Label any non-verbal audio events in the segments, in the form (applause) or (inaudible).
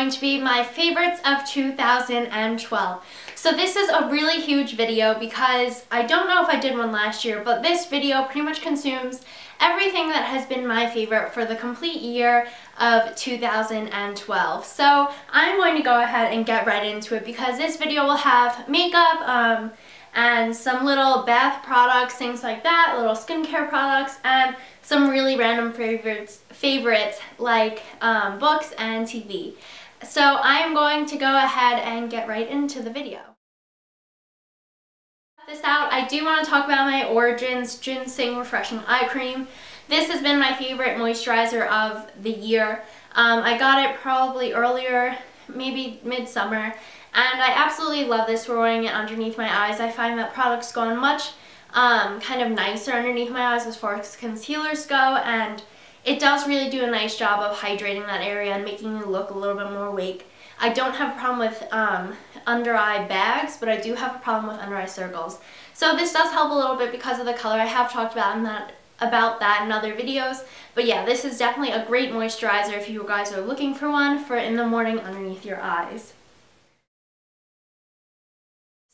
going to be my favorites of 2012. So this is a really huge video because I don't know if I did one last year, but this video pretty much consumes everything that has been my favorite for the complete year of 2012. So I'm going to go ahead and get right into it because this video will have makeup, um, and some little bath products, things like that, little skincare products, and some really random favorites, favorites like um, books and TV. So I'm going to go ahead and get right into the video. This out, I do want to talk about my Origins GinZing Refreshing Eye Cream. This has been my favorite moisturizer of the year. Um, I got it probably earlier, maybe midsummer, and I absolutely love this for wearing it underneath my eyes. I find that products go on much um, kind of nicer underneath my eyes as far as concealers go and it does really do a nice job of hydrating that area and making you look a little bit more awake. I don't have a problem with um, under eye bags, but I do have a problem with under eye circles. So this does help a little bit because of the color. I have talked about that about that in other videos. But yeah, this is definitely a great moisturizer if you guys are looking for one for in the morning underneath your eyes.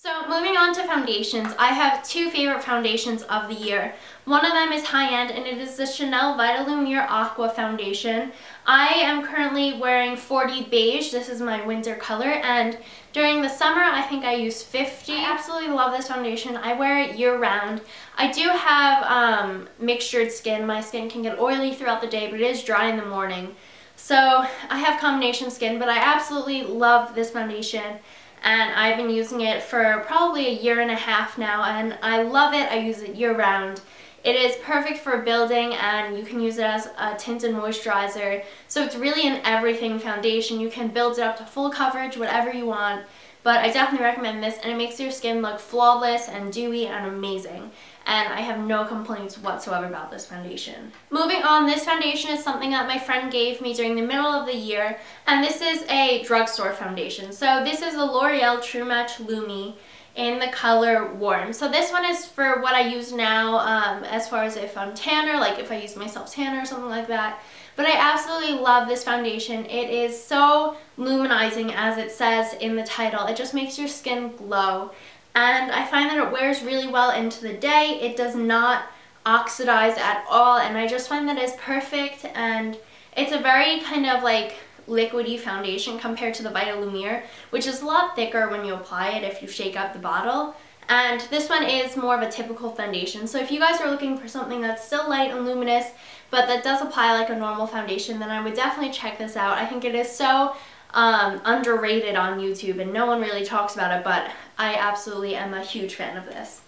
So moving on to foundations, I have two favorite foundations of the year. One of them is high-end and it is the Chanel Vitalumiere Aqua Foundation. I am currently wearing 40 Beige, this is my winter color, and during the summer I think I use 50. I absolutely love this foundation. I wear it year-round. I do have um, mixtured skin. My skin can get oily throughout the day, but it is dry in the morning. So I have combination skin, but I absolutely love this foundation and I've been using it for probably a year and a half now and I love it. I use it year round. It is perfect for building and you can use it as a tinted moisturizer. So it's really an everything foundation. You can build it up to full coverage, whatever you want. But I definitely recommend this and it makes your skin look flawless and dewy and amazing. And I have no complaints whatsoever about this foundation. Moving on, this foundation is something that my friend gave me during the middle of the year. And this is a drugstore foundation. So this is the L'Oreal True Match Lumi in the color Warm. So this one is for what I use now um, as far as if I'm tanner, like if I use myself tanner or something like that. But I absolutely love this foundation. It is so luminizing as it says in the title. It just makes your skin glow. And I find that it wears really well into the day. It does not oxidize at all and I just find that it's perfect and it's a very kind of like liquidy foundation compared to the Vitalumiere, which is a lot thicker when you apply it if you shake up the bottle. And this one is more of a typical foundation. So if you guys are looking for something that's still light and luminous, but that does apply like a normal foundation, then I would definitely check this out. I think it is so um, underrated on YouTube and no one really talks about it, but I absolutely am a huge fan of this.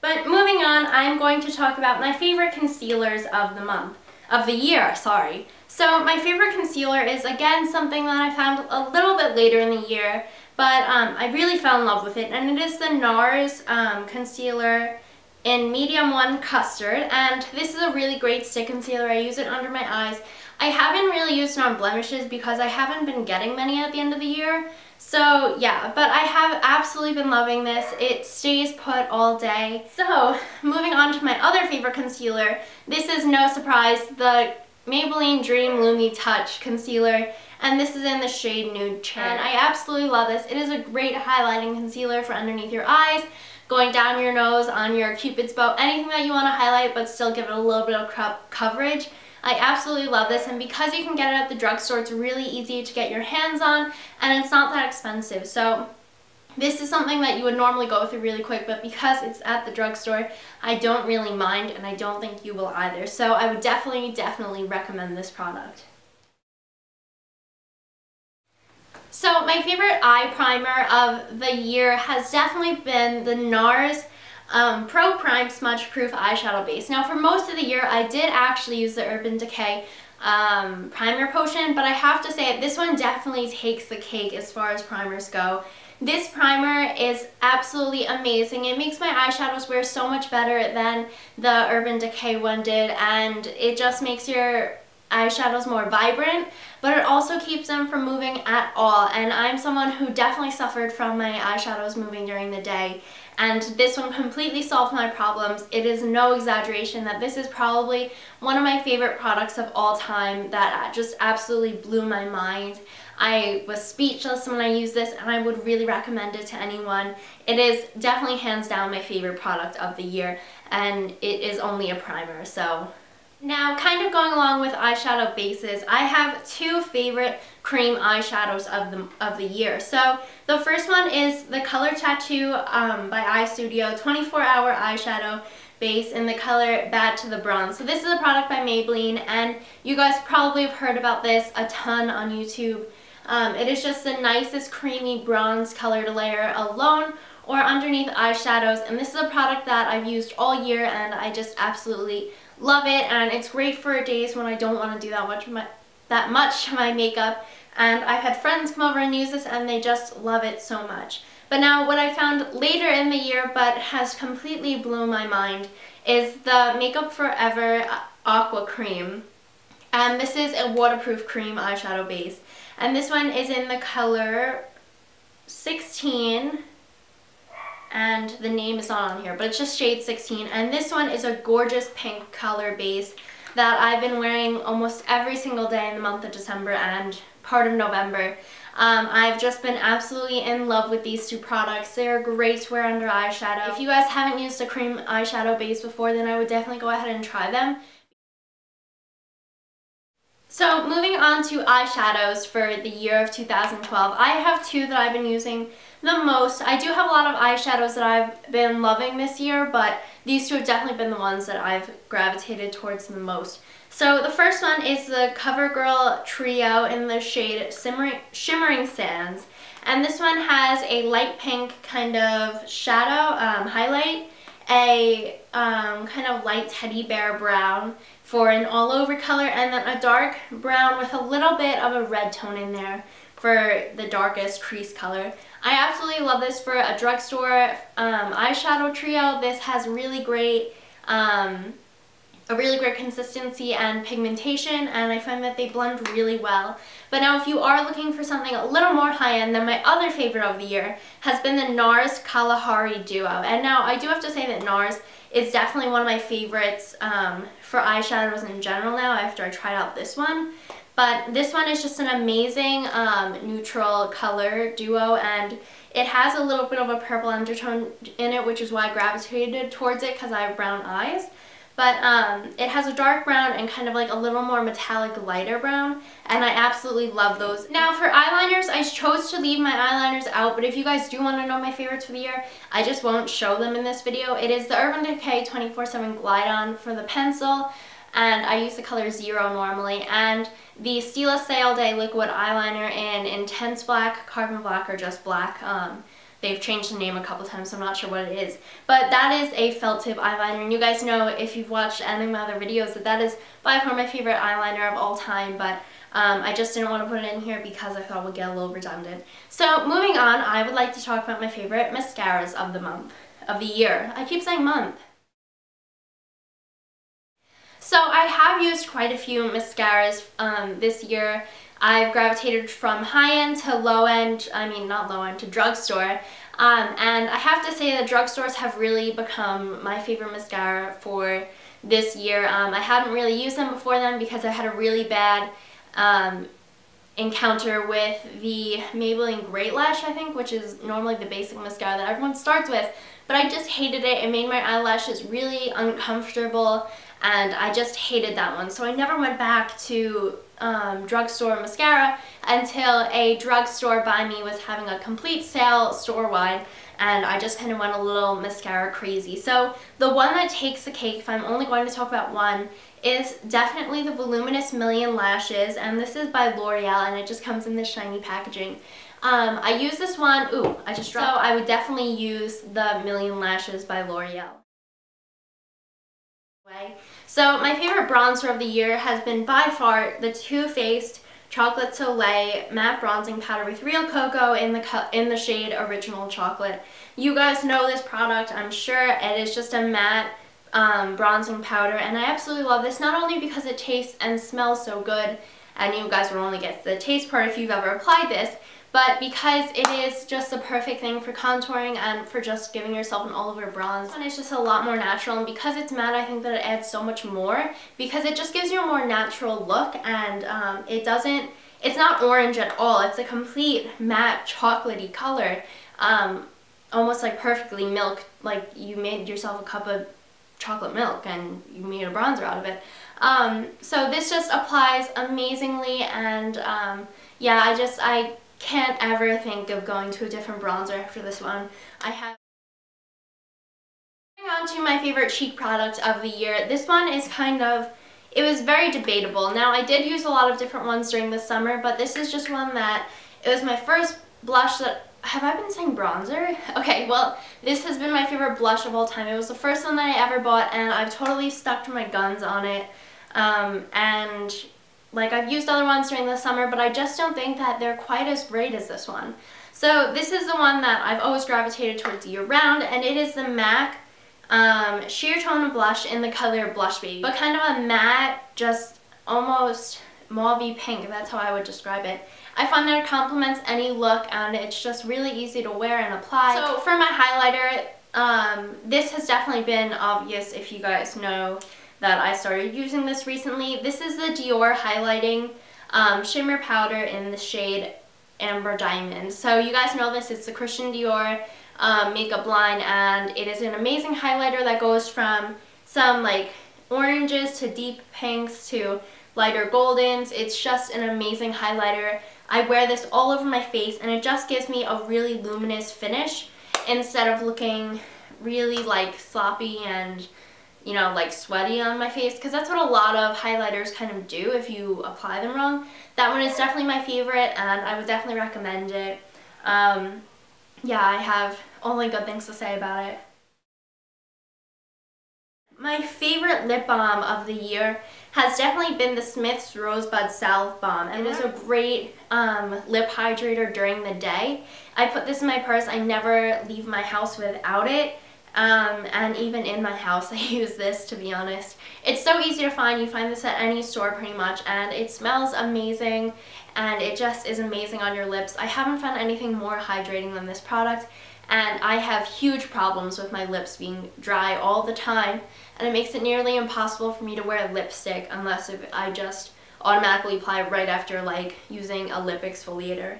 But moving on, I'm going to talk about my favorite concealers of the month of the year, sorry. So my favorite concealer is again something that I found a little bit later in the year, but um, I really fell in love with it, and it is the NARS um, concealer in medium 1 custard, and this is a really great stick concealer. I use it under my eyes. I haven't really used it on blemishes because I haven't been getting many at the end of the year, so yeah, but I have absolutely been loving this. It stays put all day. So moving on to my other favorite concealer, this is no surprise, the Maybelline Dream Lumi Touch Concealer and this is in the shade Nude Cherry. And I absolutely love this. It is a great highlighting concealer for underneath your eyes, going down your nose, on your cupid's bow, anything that you want to highlight but still give it a little bit of coverage. I absolutely love this and because you can get it at the drugstore, it's really easy to get your hands on and it's not that expensive. So this is something that you would normally go through really quick, but because it's at the drugstore, I don't really mind and I don't think you will either. So I would definitely, definitely recommend this product. So my favorite eye primer of the year has definitely been the NARS um, Pro Prime Smudge Proof Eyeshadow Base. Now for most of the year I did actually use the Urban Decay um, primer potion, but I have to say this one definitely takes the cake as far as primers go. This primer is absolutely amazing. It makes my eyeshadows wear so much better than the Urban Decay one did and it just makes your eyeshadows more vibrant, but it also keeps them from moving at all. And I'm someone who definitely suffered from my eyeshadows moving during the day. And this one completely solved my problems. It is no exaggeration that this is probably one of my favorite products of all time that just absolutely blew my mind. I was speechless when I used this and I would really recommend it to anyone. It is definitely hands down my favorite product of the year and it is only a primer so now, kind of going along with eyeshadow bases, I have two favorite cream eyeshadows of the, of the year. So, the first one is the Color Tattoo um, by Eye Studio 24 Hour Eyeshadow Base in the color Bad to the Bronze. So this is a product by Maybelline, and you guys probably have heard about this a ton on YouTube. Um, it is just the nicest creamy bronze colored layer alone or underneath eyeshadows, and this is a product that I've used all year, and I just absolutely Love it and it's great for days when I don't want to do that much my, that much my makeup and I've had friends come over and use this and they just love it so much. But now what I found later in the year but has completely blown my mind is the Makeup Forever Aqua Cream. And this is a waterproof cream eyeshadow base. And this one is in the color 16 and the name is not on here, but it's just shade 16. And this one is a gorgeous pink color base that I've been wearing almost every single day in the month of December and part of November. Um, I've just been absolutely in love with these two products. They're great to wear under eyeshadow. If you guys haven't used a cream eyeshadow base before, then I would definitely go ahead and try them. So moving on to eyeshadows for the year of 2012, I have two that I've been using the most. I do have a lot of eyeshadows that I've been loving this year, but these two have definitely been the ones that I've gravitated towards the most. So the first one is the CoverGirl Trio in the shade Shimmering, Shimmering Sands. And this one has a light pink kind of shadow um, highlight, a um, kind of light teddy bear brown, for an all over color and then a dark brown with a little bit of a red tone in there for the darkest crease color. I absolutely love this for a drugstore um, eyeshadow trio. This has really great, um, a really great consistency and pigmentation and I find that they blend really well. But now if you are looking for something a little more high-end, then my other favorite of the year has been the NARS Kalahari Duo. And now I do have to say that NARS is definitely one of my favorites um, for eyeshadows in general now after I tried out this one. But this one is just an amazing um, neutral color duo and it has a little bit of a purple undertone in it which is why I gravitated towards it because I have brown eyes. But um, it has a dark brown and kind of like a little more metallic lighter brown and I absolutely love those. Now for eyeliners, I chose to leave my eyeliners out, but if you guys do want to know my favorites for the year, I just won't show them in this video. It is the Urban Decay 24-7 Glide On for the pencil and I use the color Zero normally and the Stila Stay All Day liquid eyeliner in Intense Black, Carbon Black, or just black. Um, They've changed the name a couple times, so I'm not sure what it is. But that is a felt tip eyeliner, and you guys know if you've watched any of my other videos that that is by far my favorite eyeliner of all time, but um, I just didn't want to put it in here because I thought it would get a little redundant. So moving on, I would like to talk about my favorite mascaras of the month, of the year. I keep saying month. So I have used quite a few mascaras um, this year. I've gravitated from high-end to low-end, I mean not low-end, to drugstore. Um, and I have to say that drugstores have really become my favorite mascara for this year. Um, I hadn't really used them before then because I had a really bad um, encounter with the Maybelline Great Lash, I think, which is normally the basic mascara that everyone starts with. But I just hated it. It made my eyelashes really uncomfortable and I just hated that one. So I never went back to um, drugstore mascara until a drugstore by me was having a complete sale store-wide and I just kind of went a little mascara crazy. So the one that takes the cake, if I'm only going to talk about one, is definitely the Voluminous Million Lashes and this is by L'Oreal and it just comes in this shiny packaging. Um, I use this one, ooh, I just dropped. So I would definitely use the Million Lashes by L'Oreal. So my favorite bronzer of the year has been by far the Too Faced Chocolate Soleil Matte Bronzing Powder with Real Cocoa in the, in the shade Original Chocolate. You guys know this product, I'm sure. It is just a matte um, bronzing powder and I absolutely love this not only because it tastes and smells so good and you guys will only get the taste part if you've ever applied this but because it is just the perfect thing for contouring and for just giving yourself an all-over bronze. And it's just a lot more natural and because it's matte I think that it adds so much more because it just gives you a more natural look and um, it doesn't, it's not orange at all, it's a complete matte chocolatey color. Um, almost like perfectly milk, like you made yourself a cup of chocolate milk and you made a bronzer out of it. Um, so this just applies amazingly and um, yeah, I just, I can't ever think of going to a different bronzer after this one. I have on to my favorite cheek product of the year. This one is kind of, it was very debatable. Now I did use a lot of different ones during the summer, but this is just one that, it was my first blush that, have I been saying bronzer? (laughs) Okay, well, this has been my favorite blush of all time. It was the first one that I ever bought, and I've totally stuck to my guns on it. Um, and like I've used other ones during the summer, but I just don't think that they're quite as great as this one. So this is the one that I've always gravitated towards year round, and it is the MAC um, Sheer Tone Blush in the color Blush Baby. But kind of a matte, just almost mauve pink, that's how I would describe it. I find that it complements any look and it's just really easy to wear and apply. So for my highlighter, um, this has definitely been obvious if you guys know that I started using this recently. This is the Dior Highlighting um, Shimmer Powder in the shade Amber Diamond. So you guys know this, it's the Christian Dior um, makeup line and it is an amazing highlighter that goes from some like oranges to deep pinks to lighter goldens. It's just an amazing highlighter. I wear this all over my face and it just gives me a really luminous finish instead of looking really like sloppy and you know, like sweaty on my face because that's what a lot of highlighters kind of do if you apply them wrong. That one is definitely my favorite and I would definitely recommend it. Um, yeah, I have only good things to say about it. My favorite lip balm of the year has definitely been the Smith's Rosebud Salve Balm. And it is a great um, lip hydrator during the day. I put this in my purse. I never leave my house without it. Um, and even in my house (laughs) I use this to be honest. It's so easy to find, you find this at any store pretty much and it smells amazing and it just is amazing on your lips. I haven't found anything more hydrating than this product and I have huge problems with my lips being dry all the time and it makes it nearly impossible for me to wear lipstick unless I just automatically apply right after like using a lip exfoliator.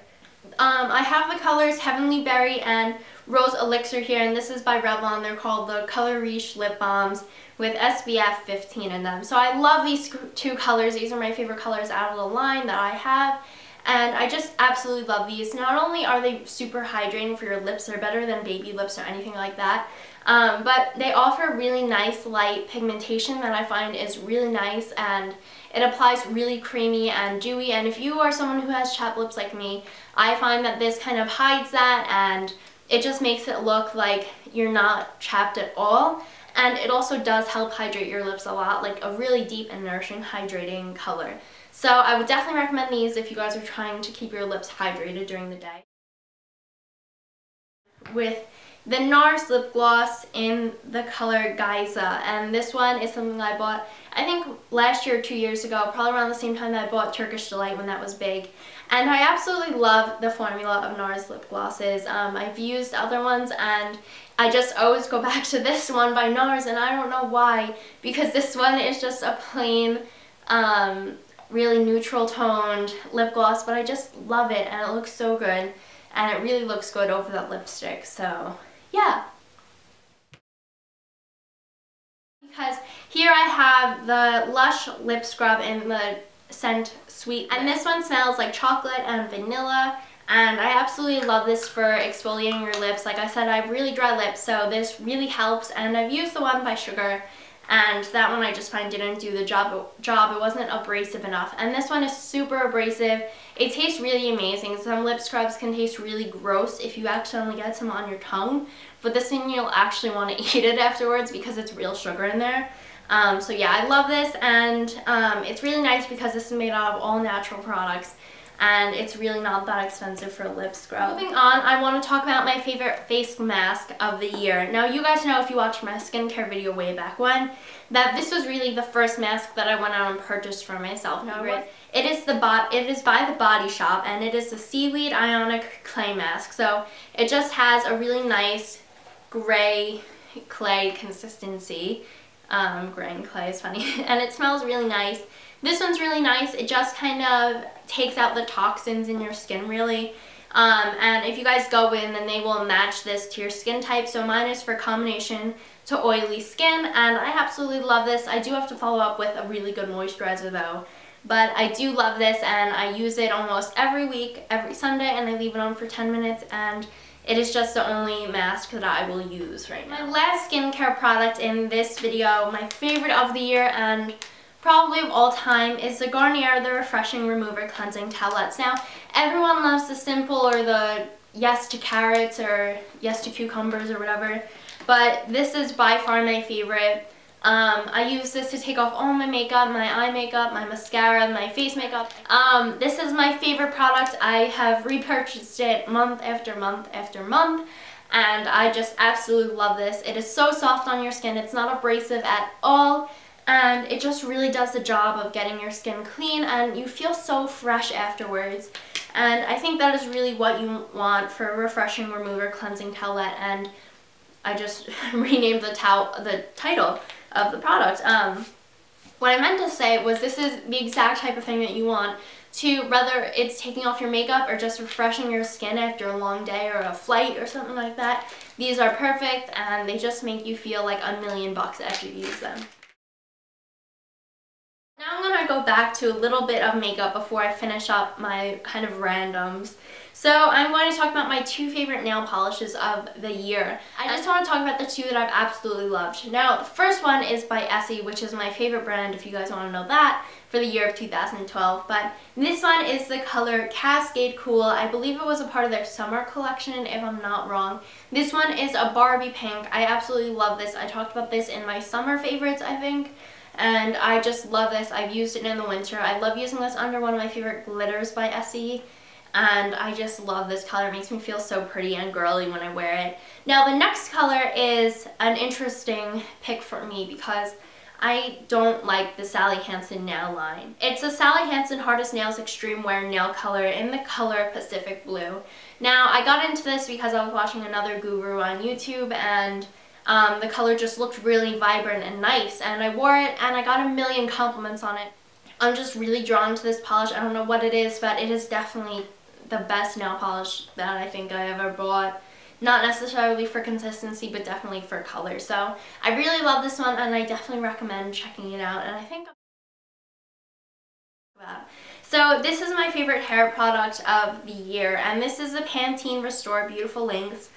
Um, I have the colors Heavenly Berry and Rose Elixir here, and this is by Revlon. They're called the Color Riche Lip Balms with SPF 15 in them. So I love these two colors. These are my favorite colors out of the line that I have. And I just absolutely love these. Not only are they super hydrating for your lips, they're better than baby lips or anything like that, um, but they offer really nice light pigmentation that I find is really nice and it applies really creamy and dewy and if you are someone who has chapped lips like me, I find that this kind of hides that and it just makes it look like you're not chapped at all. And it also does help hydrate your lips a lot, like a really deep and nourishing hydrating color. So I would definitely recommend these if you guys are trying to keep your lips hydrated during the day. With the NARS lip gloss in the color Geyser and this one is something I bought I think last year or two years ago probably around the same time that I bought Turkish Delight when that was big. And I absolutely love the formula of NARS lip glosses. Um, I've used other ones and I just always go (laughs) back to this one by NARS and I don't know why because this one is just a plain um, really neutral toned lip gloss but I just love it and it looks so good and it really looks good over that lipstick so yeah. Because here I have the Lush lip scrub in the scent Sweet. And this one smells like chocolate and vanilla. And I absolutely love this for exfoliating your lips. Like I said, I have really dry lips, so this really helps. And I've used the one by Sugar and that one I just find didn't do the job job. It wasn't abrasive enough. And this one is super abrasive. It tastes really amazing. Some lip scrubs can taste really gross if you accidentally get some on your tongue. But this one you'll actually want to (laughs) eat it afterwards because it's real sugar in there. Um, so yeah I love this. And um, it's really nice because this is made out of all natural products and it's really not that expensive for a lip scrub. Moving on, I want to talk about my favorite face mask of the year. Now, you guys know if you watched my skincare video way back when, that this was really the first mask that I went out and purchased for myself. Now, it is the bot. It is by the Body Shop, and it is the Seaweed Ionic Clay Mask. So it just has a really nice gray clay consistency. Um, gray and clay is funny, (laughs) and it smells really nice. This one's really nice. It just kind of takes out the toxins in your skin really. Um, and if you guys go in, then they will match this to your skin type. So mine is for combination to oily skin, and I absolutely love this. I do have to follow up with a really good moisturizer though. But I do love this, and I use it almost every week, every Sunday, and I leave it on for 10 minutes, and it is just the only mask that I will use right now. My last skincare product in this video, my favorite of the year, and probably of all time is the Garnier The Refreshing Remover Cleansing Towelettes. Now, everyone loves the simple or the yes to carrots or yes to cucumbers or whatever, but this is by far my favorite. Um, I use this to take off all my makeup, my eye makeup, my mascara, my face makeup. Um, this is my favorite product. I have repurchased it month after month after month and I just absolutely love this. It is so soft on your skin. It's not abrasive at all and it just really does the job of getting your skin clean and you feel so fresh afterwards and I think that is really what you want for a refreshing remover cleansing towelette and I just (laughs) renamed the, towel, the title of the product. Um, what I meant to say was this is the exact type of thing that you want to whether it's taking off your makeup or just refreshing your skin after a long day or a flight or something like that. These are perfect and they just make you feel like a million bucks after you use them. To go back to a little bit of makeup before I finish up my kind of randoms. So I'm going to talk about my two favorite nail polishes of the year. I just want to talk about the two that I've absolutely loved. Now the first one is by Essie, which is my favorite brand if you guys want to know that for the year of 2012. But this one is the color Cascade Cool. I believe it was a part of their summer collection if I'm not wrong. This one is a Barbie pink. I absolutely love this. I talked about this in my summer favorites I think and I just love this. I've used it in the winter. I love using this under one of my favorite glitters by Essie and I just love this color. It makes me feel so pretty and girly when I wear it. Now the next color is an interesting pick for me because I don't like the Sally Hansen nail line. It's a Sally Hansen Hard as Nails Extreme Wear nail color in the color Pacific Blue. Now I got into this because I was watching another guru on YouTube and um, the color just looked really vibrant and nice and I wore it and I got a million compliments on it. I'm just really drawn to this polish. I don't know what it is, but it is definitely the best nail polish that I think I ever bought. Not necessarily for consistency, but definitely for color. So I really love this one and I definitely recommend checking it out. And I think so this is my favorite hair product of the year and this is the Pantene Restore Beautiful Lengths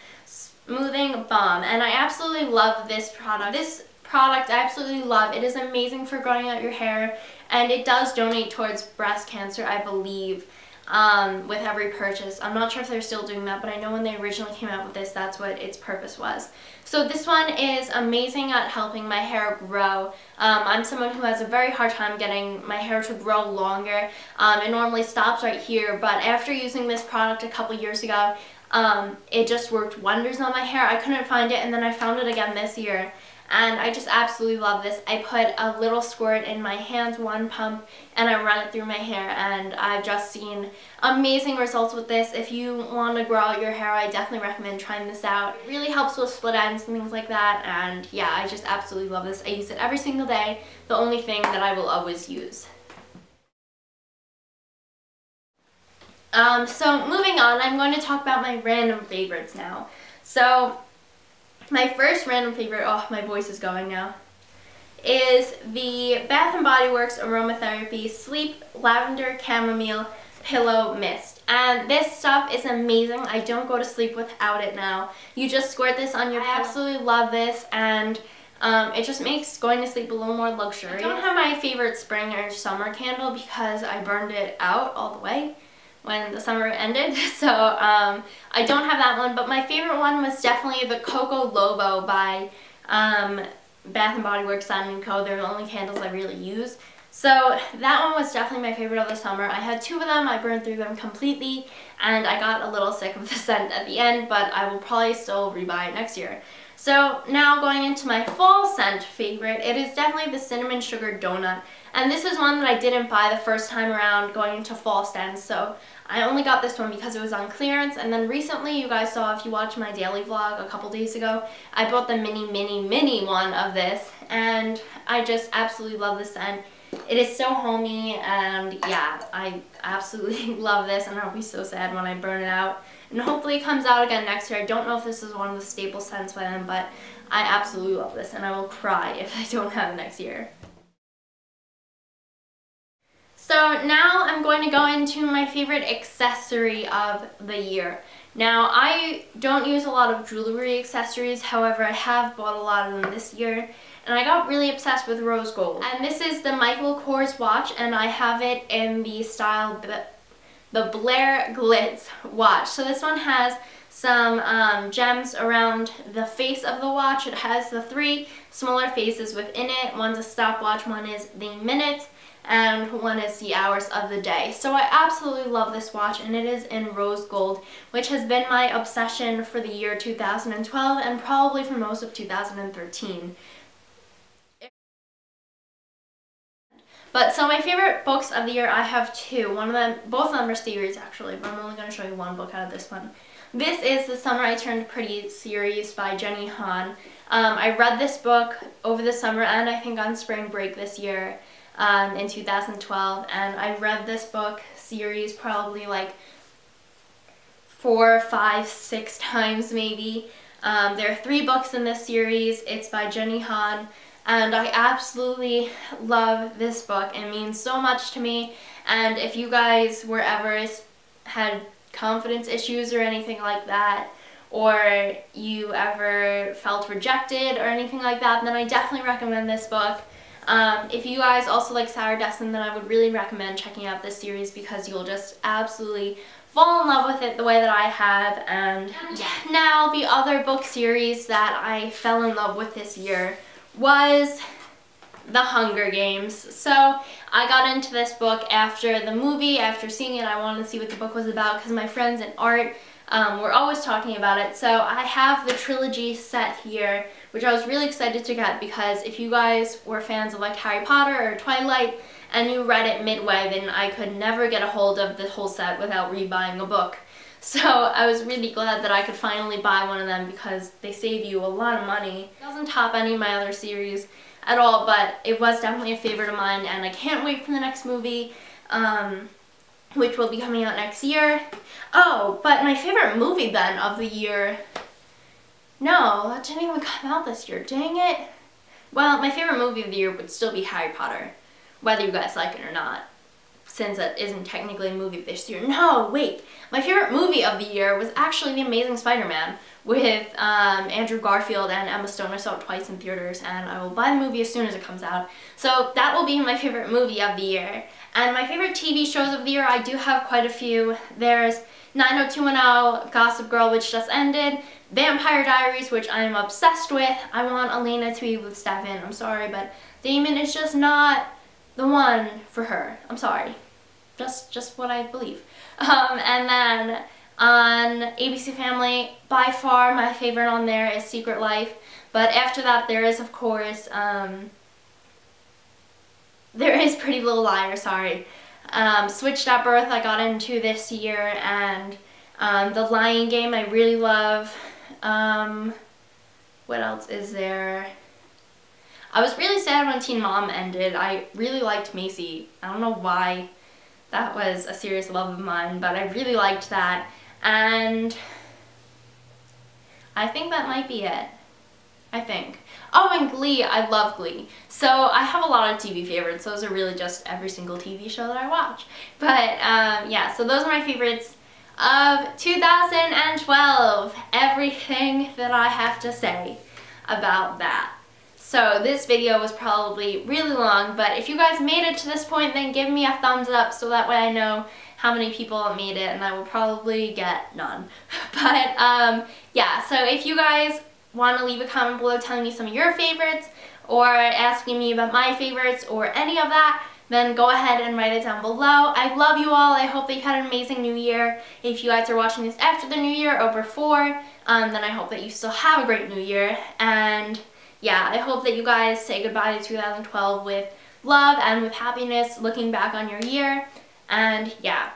Smoothing Balm, and I absolutely love this product. This product I absolutely love. It is amazing for growing out your hair and it does donate towards breast cancer I believe um, with every purchase. I'm not sure if they're still doing that but I know when they originally came out with this that's what its purpose was. So this one is amazing at helping my hair grow. Um, I'm someone who has a very hard time getting my hair to grow longer. Um, it normally stops right here but after using this product a couple years ago um, it just worked wonders on my hair. I couldn't find it and then I found it again this year and I just absolutely love this. I put a little squirt in my hands, one pump, and I run it through my hair and I've just seen amazing results with this. If you want to grow out your hair, I definitely recommend trying this out. It really helps with split ends and things like that and yeah, I just absolutely love this. I use it every single day, the only thing that I will always use. Um, so moving on, I'm going to talk about my random favorites now. So my first random favorite, oh my voice is going now, is the Bath & Body Works Aromatherapy Sleep Lavender Chamomile Pillow Mist. And this stuff is amazing. I don't go to sleep without it now. You just squirt this on your I absolutely love this and um, it just makes going to sleep a little more luxurious. I don't have my favorite spring or summer candle because I burned it out all the way when the summer ended. (laughs) So um, I don't have that one, but my favorite one was definitely the Coco Lobo by um, Bath & Body Works Slatkin & Co. They're the only candles I really use. So that one was definitely my favorite of the summer. I had two of them, I burned through them completely, and I got a little sick of the (laughs) scent at the end, but I will probably still rebuy it next year. So now going into my fall scent favorite, it is definitely the Cinnamon Sugar Donut. And this is one that I didn't buy the first time around going into fall scents, so I only got this one because it was on clearance. And then recently, you guys saw, if you watched my daily vlog a couple days ago, I bought the mini, mini, mini one of this. And I just absolutely love this scent. It is so homey and yeah, I absolutely (laughs) love this and I'll be so sad when I burn it out. And hopefully it comes out again next year. I don't know if this is one of the staple scents by them, but I absolutely love this and I will cry (laughs) if I don't have it next year. So now I'm going to go into my favorite accessory of the year. Now I don't use a lot of jewelry accessories, however I have bought a lot of them this year and I got really obsessed with rose gold. And this is the Michael Kors watch, and I have it in the style, the Blair Glitz watch. So this one has some um, gems around the face of the watch. It has the three smaller faces within it. One's a stopwatch, one is the minutes, and one is the hours of the day. So I absolutely love this watch and it is in rose gold, which has been my obsession for the year 2012 and probably for most of 2013. But so my favorite books of the year, I have two. One of them, both of them are series actually, but I'm only going to show you one book out of this one. This is The Summer I Turned Pretty series by Jenny Han. Um, I read this book over the summer and I think on spring break this year um, in 2012 and I read this book series probably like four, five, six (laughs) times maybe. Um, there are three books in this series. It's by Jenny Han and I absolutely love this book. It means so much to me and if you guys were ever had confidence issues or anything like that or you ever felt rejected or anything like that, then I definitely recommend this book. Um, if you guys also like Dessen, then I would really recommend checking out this series because you'll just absolutely fall in love with it the way that I have. And now the other book series that I fell in love with this year was The Hunger Games. So I got into this book after the movie, after seeing it, I wanted to see what the book was about because my friends in art um, were always talking about it. So I have the trilogy set here, which I was really excited to get because if you guys were fans of like Harry Potter or Twilight and you read it midway, then I could never get a hold of the whole set without rebuying a book. (laughs) So I was really glad that I could finally buy one of them because they save you a lot of money. It doesn't top any of my other series at all, but it was definitely a favorite of mine and I can't wait for the next movie, um, which will be coming out next year. Oh, but my favorite movie then of the year, no, that didn't even come out this year, dang it. Well, my favorite movie of the year would still be Harry Potter, whether you guys like it or not since it isn't technically a movie this year. No, wait. My favorite movie of the year was actually The Amazing Spider-Man with um, Andrew Garfield and Emma Stone. I saw it twice in theaters and I will buy the movie as soon as it comes out. So that will be my favorite movie of the year. And my favorite TV shows of the year, I do have quite a few. There's 90210, Gossip Girl, which just ended, Vampire Diaries, which I'm obsessed with. I want Elena to be with Stefan. I'm sorry, but Damon is just not the one for her. I'm sorry just just what I believe. (laughs) Um, and then on ABC Family, by far my favorite on there is Secret Life. But after that, there is, of course, um, there is Pretty Little Liar, sorry. Um, Switched at Birth I got into this year, and um, The Lying Game I really love. Um, what else is there? I was really sad when Teen Mom ended. I really liked Maci. I don't know why that was a serious love of mine, but I really liked that. And I think that might be it. I think. Oh, and Glee. I love Glee. So I have a lot of TV favorites. Those are really just every single TV show that I watch. But um, yeah, so those are my favorites of 2012. Everything that I have to say about that. So this video was probably really long, but if you guys made it to this point, then give me a thumbs up so that way I know how many people made it, and I will probably get none. (laughs) but um, yeah, so if you guys want to leave a comment below telling me some of your favorites, or asking me about my favorites, or any of that, then go ahead and write it down below. I love you all. I hope that you had an amazing new year. If you guys are watching this after the new year or before, um, then I hope that you still have a great new year. And yeah, I hope that you guys say goodbye to 2012 with love and with happiness looking back on your year. And yeah,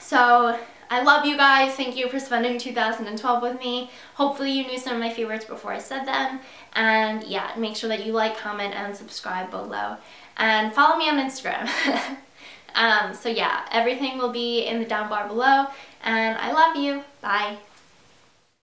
so I love you guys. Thank you for spending 2012 with me. Hopefully you knew some of my favorites before I said them. And yeah, make sure that you like, comment, and subscribe below. And follow me on Instagram. (laughs) um, so yeah, everything will be in the down bar below. And I love you. Bye.